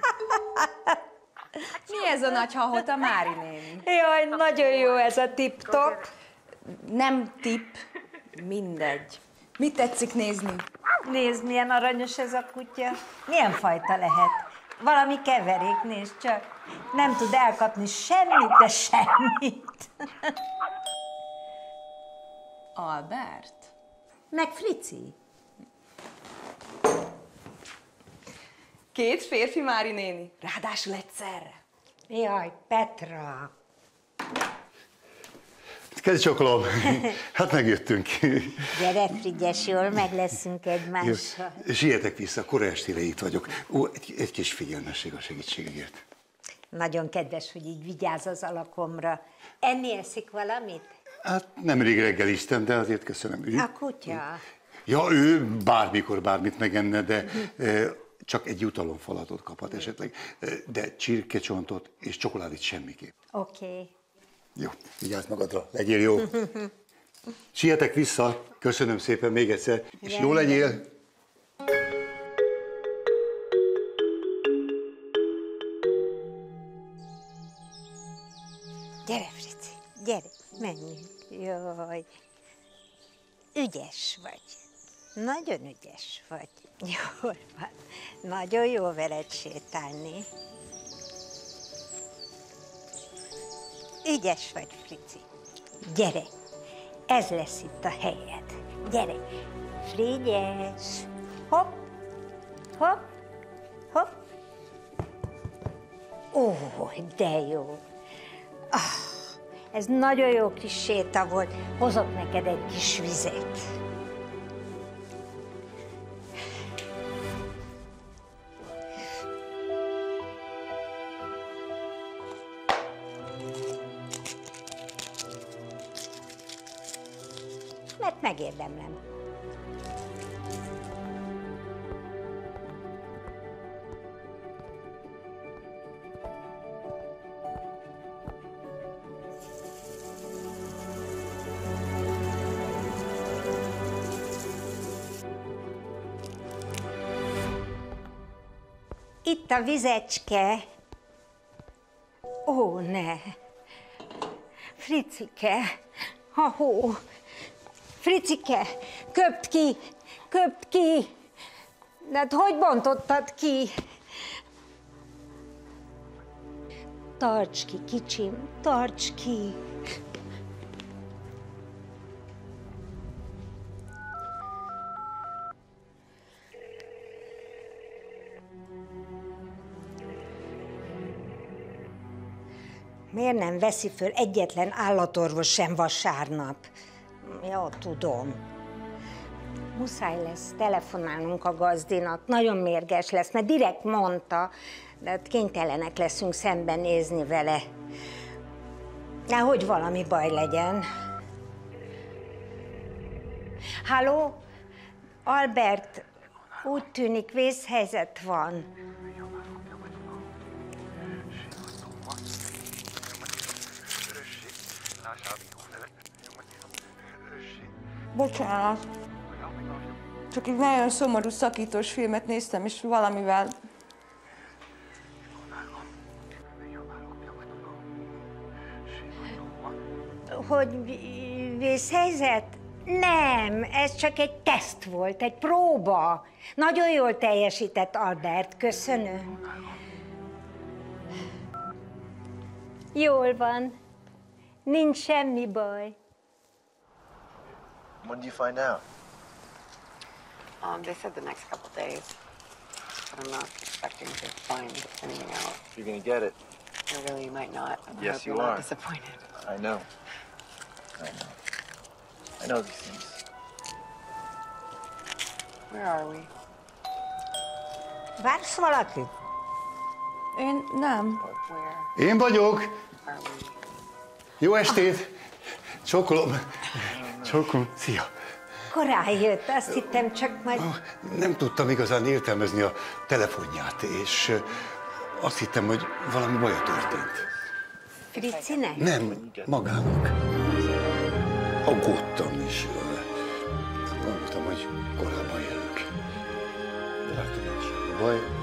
Mi ez a nagy hahota, Mári néni? Jaj, nagyon jó ez a tip-top. Nem tip, mindegy. Mit tetszik nézni? Nézd, milyen aranyos ez a kutya. Milyen fajta lehet? Valami keverék, nézd csak. Nem tud elkapni semmit, de semmit. Albert? Meg Frici. Két férfi, Mári néni? Ráadásul egyszerre. Jaj, Petra. Kezdj csokolom. Hát megjöttünk. Gyere, Frigyes, jól meg leszünk egymással. Sietek vissza, kora estére itt vagyok. Ó, egy, egy kis figyelmesség a segítségért. Nagyon kedves, hogy így vigyáz az alakomra. Enni eszik valamit? Hát nemrég reggeliztem, de azért köszönöm. Ő, A kutya. Ja, ő bármikor bármit megenne, de e, csak egy jutalomfalatot kaphat esetleg. De csirkecsontot és csokoládét semmiképp. Oké. Okay. Jó, vigyázz magadra, legyél jó. Sietek vissza, köszönöm szépen még egyszer, és jó legyél. Gyere, Frici, gyere, menjünk. Jaj, ügyes vagy. Nagyon ügyes vagy. Jól van. Nagyon jó veled sétálni. Ügyes vagy, Frici. Gyere, ez lesz itt a helyed. Gyere, Frigyes. Hopp, hopp, hopp. Ó, de jó. Ah, ez nagyon jó kis séta volt. Hozok neked egy kis vizet. Mert megérdemlem. Itt a vizecske. Ó, ne. Fricike, a hó. Fricike, köpt ki, köpt ki. Hát hogy bontottad ki? Tarts ki, kicsim, tarts ki. Miért nem veszi föl egyetlen állatorvos sem vasárnap? Jó, tudom. Muszáj lesz telefonálnunk a gazdinak, nagyon mérges lesz, mert direkt mondta, de hát kénytelenek leszünk szembenézni vele. Nehogy valami baj legyen. Halló? Albert, úgy tűnik vészhelyzet van. Bocsánat. Csak egy nagyon szomorú szakítós filmet néztem, és valamivel... Hogy vészhelyzet? Nem, ez csak egy teszt volt, egy próba. Nagyon jól teljesített Albert, köszönöm. Jól van. Nincs semmi baj. When did you find out? Um, they said the next couple days. But I'm not expecting to find anything out. You're gonna get it. I really might not. I Yes, hope you you're not are. disappointed. I know. I know. I know these things. Where are we? Vársz valakit? Én nem. Where Én vagyok. are we? Jó estét. Csokolom. Csokolom. Szia. Korán jött, azt hittem csak majd... Nem tudtam igazán értelmezni a telefonját, és azt hittem, hogy valami baja történt. Fricinek? Nem, magának. Aggódtam is. Gondoltam, hogy korábban jövök. De láttam, hogy semmi baj.